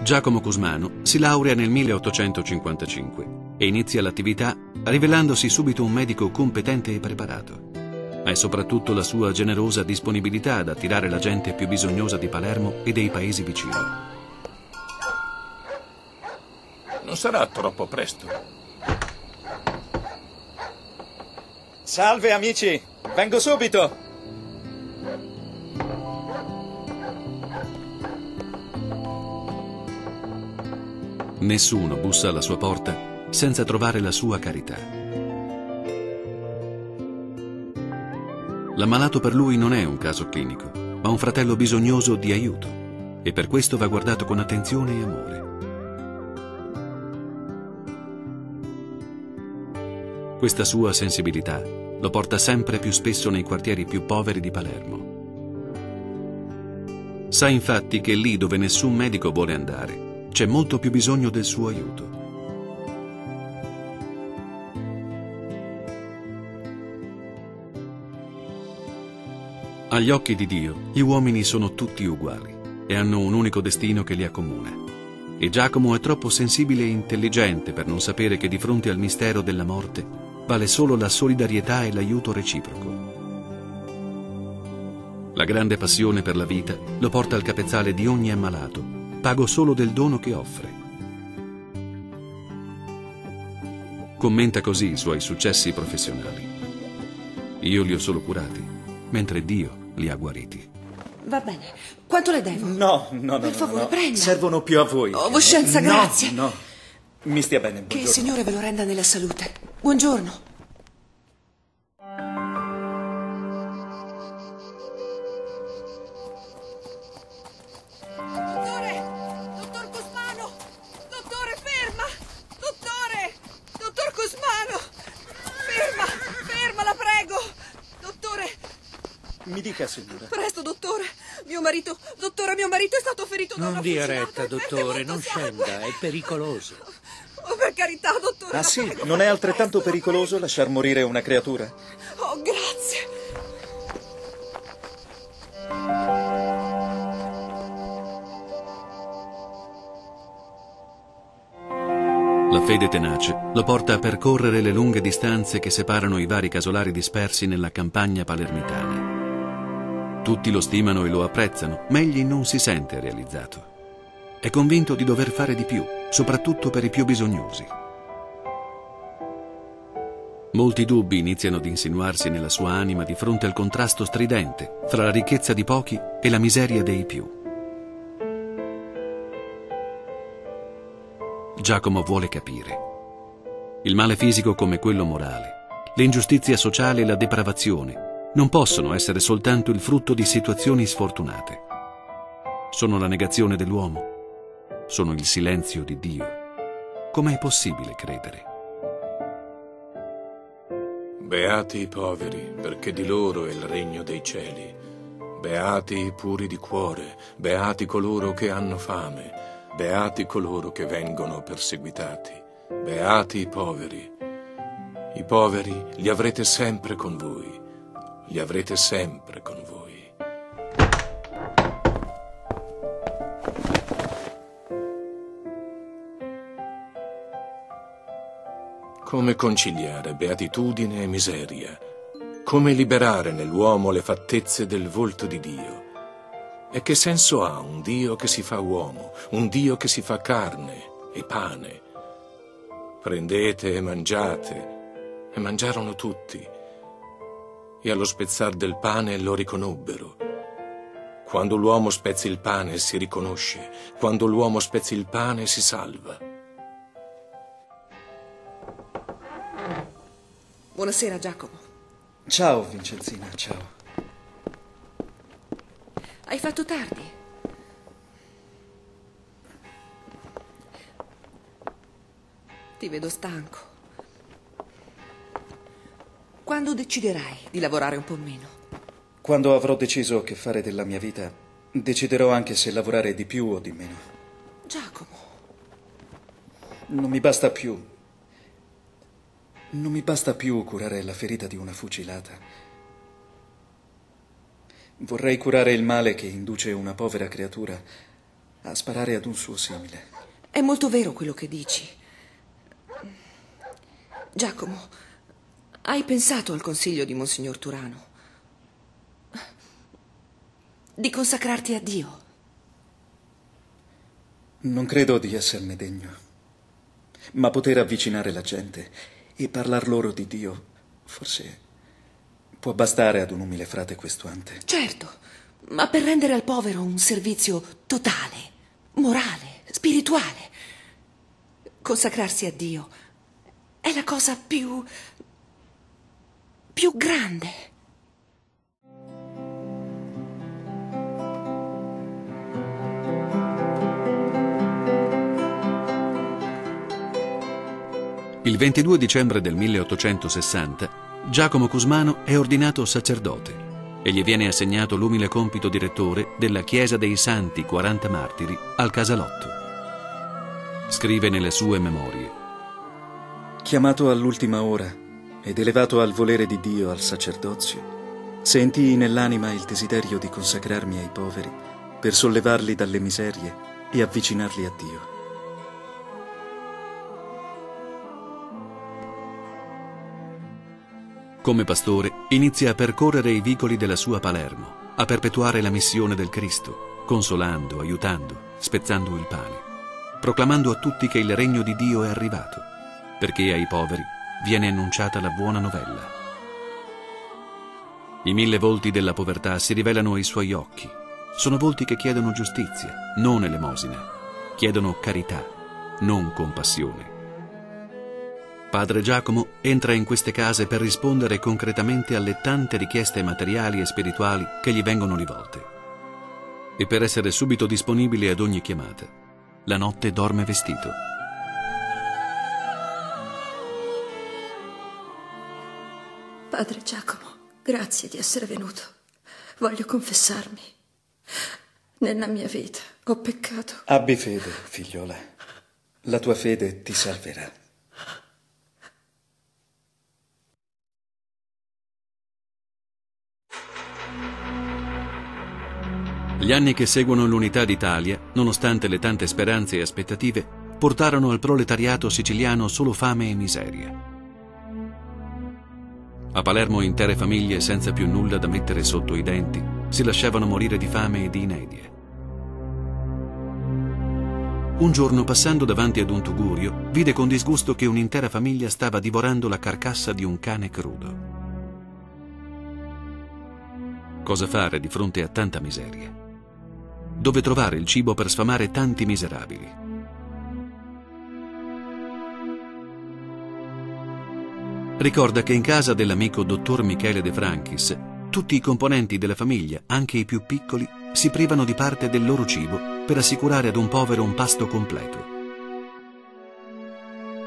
Giacomo Cusmano si laurea nel 1855 e inizia l'attività rivelandosi subito un medico competente e preparato. Ma è soprattutto la sua generosa disponibilità ad attirare la gente più bisognosa di Palermo e dei paesi vicini. Non sarà troppo presto. Salve amici, vengo subito. Nessuno bussa alla sua porta senza trovare la sua carità. L'ammalato per lui non è un caso clinico, ma un fratello bisognoso di aiuto e per questo va guardato con attenzione e amore. Questa sua sensibilità lo porta sempre più spesso nei quartieri più poveri di Palermo. Sa infatti che lì dove nessun medico vuole andare, c'è molto più bisogno del suo aiuto. Agli occhi di Dio, gli uomini sono tutti uguali e hanno un unico destino che li accomuna. E Giacomo è troppo sensibile e intelligente per non sapere che di fronte al mistero della morte vale solo la solidarietà e l'aiuto reciproco. La grande passione per la vita lo porta al capezzale di ogni ammalato, pago solo del dono che offre. Commenta così i suoi successi professionali. Io li ho solo curati, mentre Dio li ha guariti. Va bene. Quanto le devo? No, no, no. Per no, favore, no. prenda. Servono più a voi. Oh, voscenza, No, grazie. No, Mi stia bene, Che il buongiorno. Signore ve lo renda nella salute. Buongiorno. Mi dica, signora. presto, dottore! Mio marito, dottore, mio marito è stato ferito da Non una dia fucilata. retta, dottore, non sangue. scenda, è pericoloso. Oh, per carità, dottore! Ah sì? prego, Non è altrettanto pericoloso lasciar morire una creatura? Oh, grazie! La fede tenace lo porta a percorrere le lunghe distanze che separano i vari casolari dispersi nella campagna palermitana. Tutti lo stimano e lo apprezzano, ma egli non si sente realizzato. È convinto di dover fare di più, soprattutto per i più bisognosi. Molti dubbi iniziano ad insinuarsi nella sua anima di fronte al contrasto stridente fra la ricchezza di pochi e la miseria dei più. Giacomo vuole capire. Il male fisico come quello morale, l'ingiustizia sociale e la depravazione non possono essere soltanto il frutto di situazioni sfortunate. Sono la negazione dell'uomo, sono il silenzio di Dio. Com'è possibile credere? Beati i poveri, perché di loro è il regno dei cieli. Beati i puri di cuore, beati coloro che hanno fame, beati coloro che vengono perseguitati, beati i poveri. I poveri li avrete sempre con voi, li avrete sempre con voi. Come conciliare beatitudine e miseria? Come liberare nell'uomo le fattezze del volto di Dio? E che senso ha un Dio che si fa uomo, un Dio che si fa carne e pane? Prendete e mangiate. E mangiarono tutti. E allo spezzar del pane lo riconobbero. Quando l'uomo spezza il pane si riconosce, quando l'uomo spezza il pane si salva. Buonasera, Giacomo. Ciao, Vincenzina, ciao. Hai fatto tardi. Ti vedo stanco. Quando deciderai di lavorare un po' meno? Quando avrò deciso che fare della mia vita, deciderò anche se lavorare di più o di meno. Giacomo, Non mi basta più. Non mi basta più curare la ferita di una fucilata. Vorrei curare il male che induce una povera creatura a sparare ad un suo simile. È molto vero quello che dici. Giacomo, hai pensato al consiglio di Monsignor Turano? Di consacrarti a Dio? Non credo di esserne degno, ma poter avvicinare la gente e parlar loro di Dio, forse può bastare ad un umile frate questuante. Certo, ma per rendere al povero un servizio totale, morale, spirituale. Consacrarsi a Dio è la cosa più... più grande. Il 22 dicembre del 1860 Giacomo Cusmano è ordinato sacerdote e gli viene assegnato l'umile compito di rettore della Chiesa dei Santi 40 Martiri al Casalotto. Scrive nelle sue memorie. Chiamato all'ultima ora ed elevato al volere di Dio al sacerdozio, sentii nell'anima il desiderio di consacrarmi ai poveri per sollevarli dalle miserie e avvicinarli a Dio. Come pastore inizia a percorrere i vicoli della sua Palermo, a perpetuare la missione del Cristo, consolando, aiutando, spezzando il pane, proclamando a tutti che il regno di Dio è arrivato, perché ai poveri viene annunciata la buona novella. I mille volti della povertà si rivelano ai suoi occhi. Sono volti che chiedono giustizia, non elemosina. Chiedono carità, non compassione. Padre Giacomo entra in queste case per rispondere concretamente alle tante richieste materiali e spirituali che gli vengono rivolte. E per essere subito disponibile ad ogni chiamata, la notte dorme vestito. Padre Giacomo, grazie di essere venuto. Voglio confessarmi. Nella mia vita ho peccato. Abbi fede, figliola. La tua fede ti salverà. Gli anni che seguono l'unità d'Italia, nonostante le tante speranze e aspettative, portarono al proletariato siciliano solo fame e miseria. A Palermo intere famiglie senza più nulla da mettere sotto i denti si lasciavano morire di fame e di inedie. Un giorno, passando davanti ad un tugurio, vide con disgusto che un'intera famiglia stava divorando la carcassa di un cane crudo. Cosa fare di fronte a tanta miseria? Dove trovare il cibo per sfamare tanti miserabili? Ricorda che in casa dell'amico dottor Michele De Franchis, tutti i componenti della famiglia, anche i più piccoli, si privano di parte del loro cibo per assicurare ad un povero un pasto completo.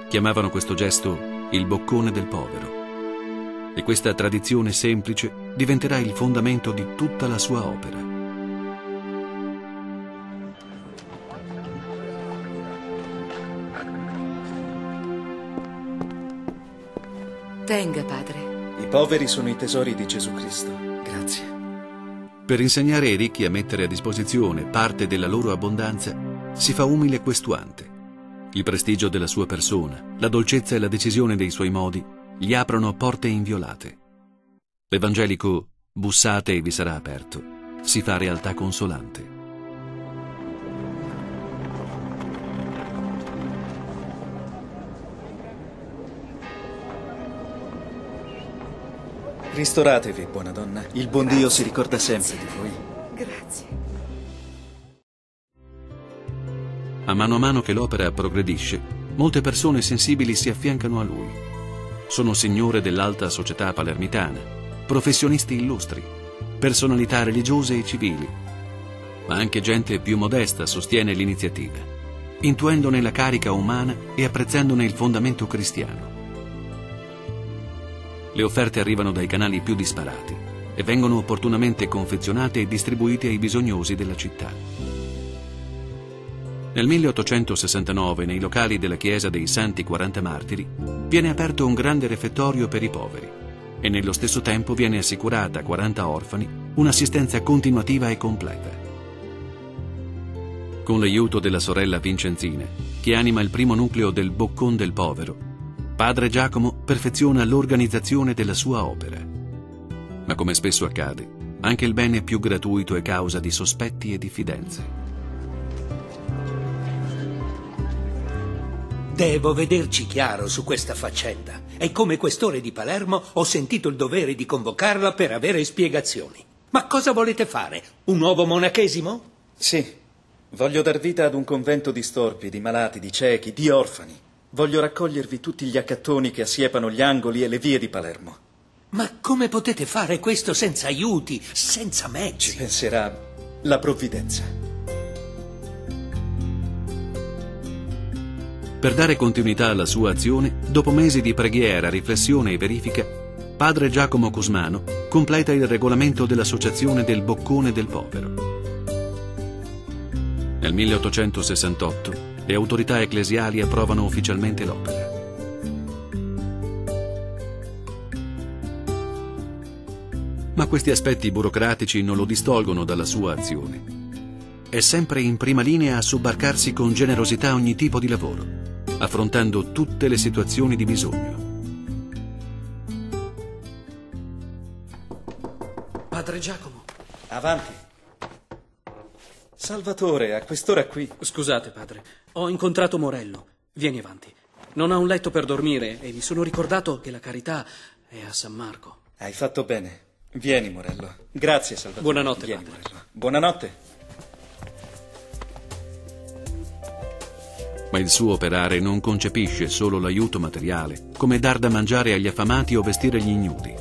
Chiamavano questo gesto il boccone del povero. E questa tradizione semplice diventerà il fondamento di tutta la sua opera. Tenga, padre. I poveri sono i tesori di Gesù Cristo. Grazie. Per insegnare ai ricchi a mettere a disposizione parte della loro abbondanza, si fa umile questuante. Il prestigio della sua persona, la dolcezza e la decisione dei suoi modi gli aprono porte inviolate. L'evangelico bussate e vi sarà aperto si fa realtà consolante. Ristoratevi, buona donna. Il buon Dio si ricorda sempre di voi. Grazie. A mano a mano che l'opera progredisce, molte persone sensibili si affiancano a lui. Sono signore dell'alta società palermitana, professionisti illustri, personalità religiose e civili, ma anche gente più modesta sostiene l'iniziativa, intuendone la carica umana e apprezzandone il fondamento cristiano. Le offerte arrivano dai canali più disparati e vengono opportunamente confezionate e distribuite ai bisognosi della città. Nel 1869, nei locali della chiesa dei Santi 40 Martiri, viene aperto un grande refettorio per i poveri e nello stesso tempo viene assicurata a 40 orfani un'assistenza continuativa e completa. Con l'aiuto della sorella Vincenzina, che anima il primo nucleo del Boccon del Povero, padre Giacomo perfeziona l'organizzazione della sua opera. Ma come spesso accade, anche il bene più gratuito è causa di sospetti e diffidenze. Devo vederci chiaro su questa faccenda e come questore di Palermo ho sentito il dovere di convocarla per avere spiegazioni. Ma cosa volete fare? Un nuovo monachesimo? Sì, voglio dar vita ad un convento di storpi, di malati, di ciechi, di orfani. Voglio raccogliervi tutti gli accattoni che assiepano gli angoli e le vie di Palermo. Ma come potete fare questo senza aiuti, senza mezzi? Ci penserà la provvidenza. Per dare continuità alla sua azione, dopo mesi di preghiera, riflessione e verifica, padre Giacomo Cusmano completa il regolamento dell'Associazione del Boccone del Povero. Nel 1868 le autorità ecclesiali approvano ufficialmente l'opera. Ma questi aspetti burocratici non lo distolgono dalla sua azione. È sempre in prima linea a sobbarcarsi con generosità ogni tipo di lavoro affrontando tutte le situazioni di bisogno. Padre Giacomo. Avanti. Salvatore, a quest'ora qui. Scusate, padre. Ho incontrato Morello. Vieni avanti. Non ha un letto per dormire e mi sono ricordato che la carità è a San Marco. Hai fatto bene. Vieni, Morello. Grazie, Salvatore. Buonanotte, Vieni, padre. Morello. Buonanotte. ma il suo operare non concepisce solo l'aiuto materiale, come dar da mangiare agli affamati o vestire gli ignudi.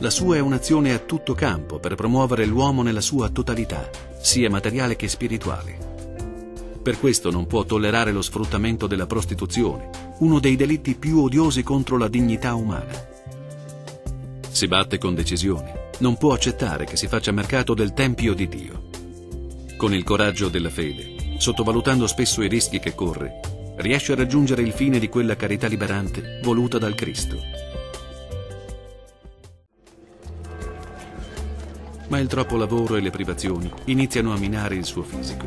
La sua è un'azione a tutto campo per promuovere l'uomo nella sua totalità, sia materiale che spirituale. Per questo non può tollerare lo sfruttamento della prostituzione, uno dei delitti più odiosi contro la dignità umana. Si batte con decisione, non può accettare che si faccia mercato del Tempio di Dio. Con il coraggio della fede, sottovalutando spesso i rischi che corre, riesce a raggiungere il fine di quella carità liberante voluta dal Cristo. Ma il troppo lavoro e le privazioni iniziano a minare il suo fisico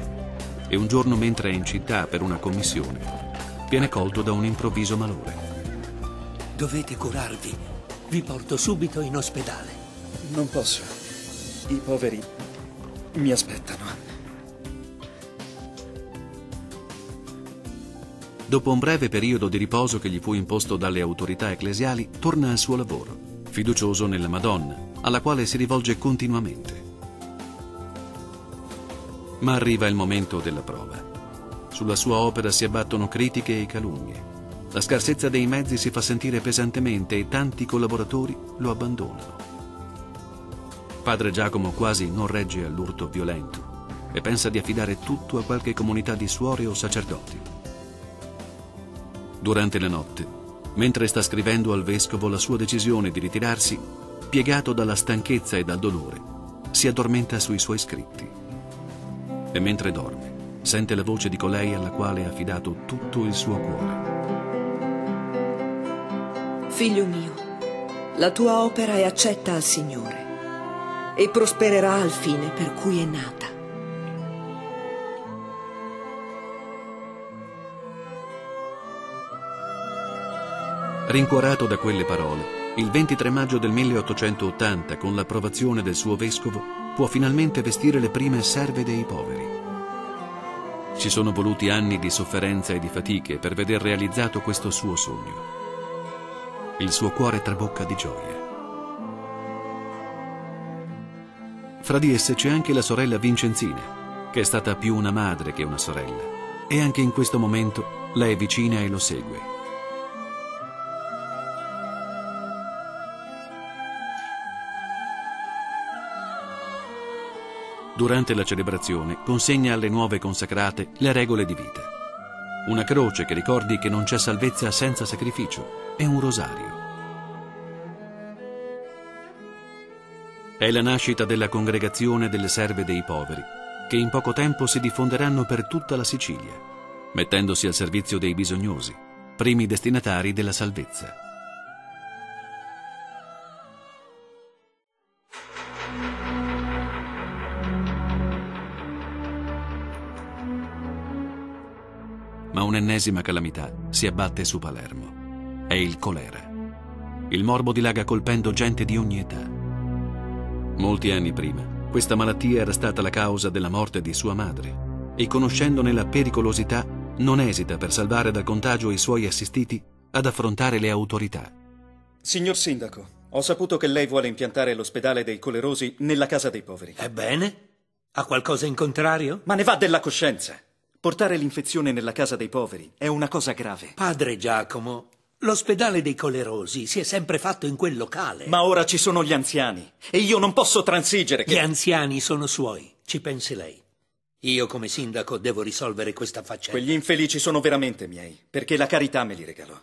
e un giorno mentre è in città per una commissione viene colto da un improvviso malore. Dovete curarvi. Vi porto subito in ospedale. Non posso. I poveri mi aspettano. Dopo un breve periodo di riposo che gli fu imposto dalle autorità ecclesiali, torna al suo lavoro, fiducioso nella Madonna, alla quale si rivolge continuamente. Ma arriva il momento della prova. Sulla sua opera si abbattono critiche e calunnie. La scarsezza dei mezzi si fa sentire pesantemente e tanti collaboratori lo abbandonano. Padre Giacomo quasi non regge all'urto violento e pensa di affidare tutto a qualche comunità di suore o sacerdoti. Durante la notte, mentre sta scrivendo al vescovo la sua decisione di ritirarsi, piegato dalla stanchezza e dal dolore, si addormenta sui suoi scritti. E mentre dorme, sente la voce di colei alla quale ha affidato tutto il suo cuore. Figlio mio, la tua opera è accetta al Signore e prospererà al fine per cui è nata. Rincuorato da quelle parole, il 23 maggio del 1880, con l'approvazione del suo vescovo, può finalmente vestire le prime serve dei poveri. Ci sono voluti anni di sofferenza e di fatiche per veder realizzato questo suo sogno. Il suo cuore trabocca di gioia. Fra di esse c'è anche la sorella Vincenzina, che è stata più una madre che una sorella, e anche in questo momento lei è vicina e lo segue. Durante la celebrazione consegna alle nuove consacrate le regole di vita. Una croce che ricordi che non c'è salvezza senza sacrificio e un rosario. È la nascita della congregazione delle serve dei poveri, che in poco tempo si diffonderanno per tutta la Sicilia, mettendosi al servizio dei bisognosi, primi destinatari della salvezza. Un'ennesima calamità si abbatte su Palermo. È il colera. Il morbo dilaga colpendo gente di ogni età. Molti anni prima, questa malattia era stata la causa della morte di sua madre e conoscendone la pericolosità non esita per salvare dal contagio i suoi assistiti ad affrontare le autorità. Signor Sindaco, ho saputo che lei vuole impiantare l'ospedale dei colerosi nella casa dei poveri. Ebbene? Ha qualcosa in contrario? Ma ne va della coscienza. Portare l'infezione nella casa dei poveri è una cosa grave. Padre Giacomo, l'ospedale dei colerosi si è sempre fatto in quel locale. Ma ora ci sono gli anziani e io non posso transigere che... Gli anziani sono suoi, ci pensi lei. Io come sindaco devo risolvere questa faccenda. Quegli infelici sono veramente miei, perché la carità me li regalò.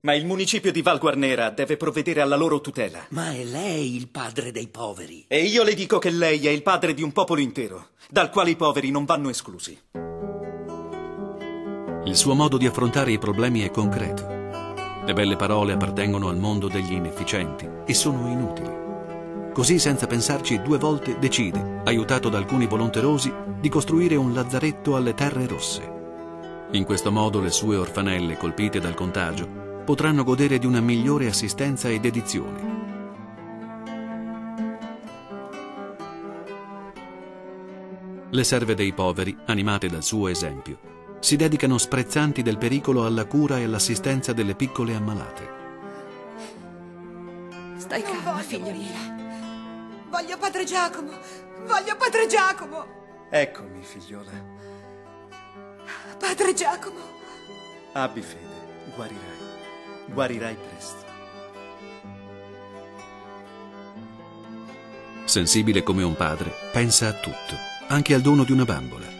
Ma il municipio di Val Guarnera deve provvedere alla loro tutela. Ma è lei il padre dei poveri. E io le dico che lei è il padre di un popolo intero, dal quale i poveri non vanno esclusi. Il suo modo di affrontare i problemi è concreto. Le belle parole appartengono al mondo degli inefficienti e sono inutili. Così, senza pensarci due volte, decide, aiutato da alcuni volonterosi, di costruire un lazzaretto alle terre rosse. In questo modo le sue orfanelle colpite dal contagio potranno godere di una migliore assistenza e dedizione. Le serve dei poveri, animate dal suo esempio, si dedicano sprezzanti del pericolo alla cura e all'assistenza delle piccole ammalate. Stai Non calma, figlia mia. Voglio padre Giacomo! Voglio padre Giacomo! Eccomi, figliola. Padre Giacomo! Abbi fede, guarirai. Guarirai presto. Sensibile come un padre, pensa a tutto, anche al dono di una bambola.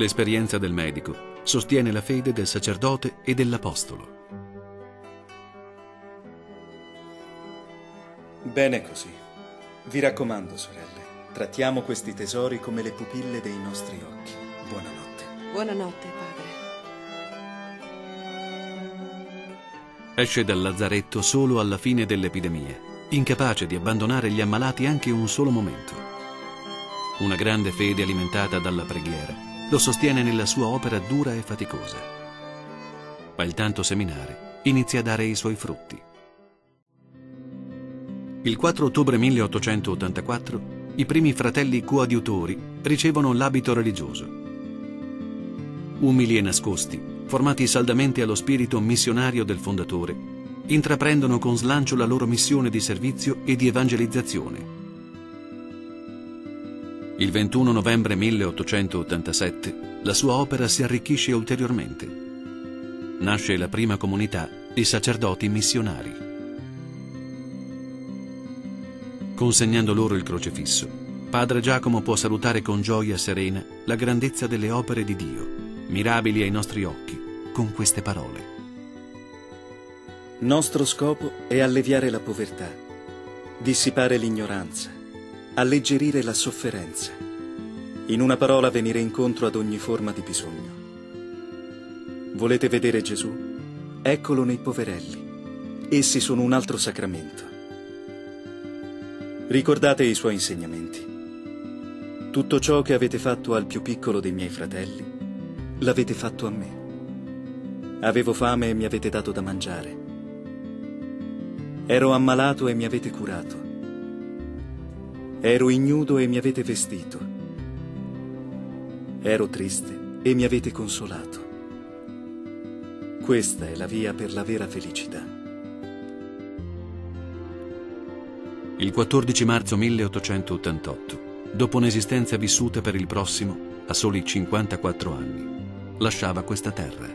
L'esperienza del medico sostiene la fede del sacerdote e dell'apostolo. Bene così. Vi raccomando, sorelle, trattiamo questi tesori come le pupille dei nostri occhi. Buonanotte. Buonanotte, padre. Esce dal lazzaretto solo alla fine dell'epidemia, incapace di abbandonare gli ammalati anche un solo momento. Una grande fede alimentata dalla preghiera lo sostiene nella sua opera dura e faticosa. Ma il tanto seminare inizia a dare i suoi frutti. Il 4 ottobre 1884 i primi fratelli coadiutori ricevono l'abito religioso. Umili e nascosti, formati saldamente allo spirito missionario del fondatore, intraprendono con slancio la loro missione di servizio e di evangelizzazione. Il 21 novembre 1887 la sua opera si arricchisce ulteriormente. Nasce la prima comunità di sacerdoti missionari. Consegnando loro il crocefisso, padre Giacomo può salutare con gioia serena la grandezza delle opere di Dio, mirabili ai nostri occhi, con queste parole. Nostro scopo è alleviare la povertà, dissipare l'ignoranza, alleggerire la sofferenza. In una parola venire incontro ad ogni forma di bisogno. Volete vedere Gesù? Eccolo nei poverelli. Essi sono un altro sacramento. Ricordate i suoi insegnamenti. Tutto ciò che avete fatto al più piccolo dei miei fratelli, l'avete fatto a me. Avevo fame e mi avete dato da mangiare. Ero ammalato e mi avete curato. Ero ignudo e mi avete vestito. Ero triste e mi avete consolato. Questa è la via per la vera felicità. Il 14 marzo 1888, dopo un'esistenza vissuta per il prossimo a soli 54 anni, lasciava questa terra.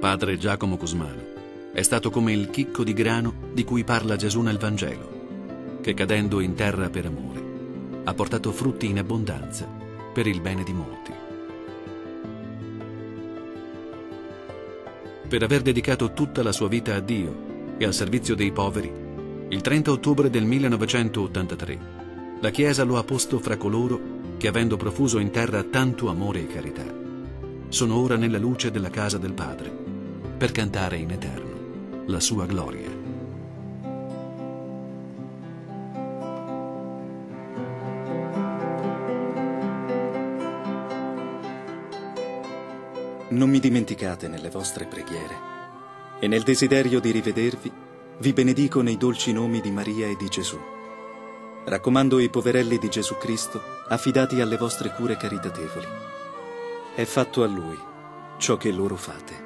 Padre Giacomo Cusmano è stato come il chicco di grano di cui parla Gesù nel Vangelo, che cadendo in terra per amore ha portato frutti in abbondanza per il bene di molti. Per aver dedicato tutta la sua vita a Dio e al servizio dei poveri, il 30 ottobre del 1983 la Chiesa lo ha posto fra coloro che, avendo profuso in terra tanto amore e carità, sono ora nella luce della casa del Padre per cantare in eterno. la sua gloria. Non mi dimenticate nelle vostre preghiere e nel desiderio di rivedervi vi benedico nei dolci nomi di Maria e di Gesù. Raccomando i poverelli di Gesù Cristo affidati alle vostre cure caritatevoli. È fatto a Lui ciò che loro fate.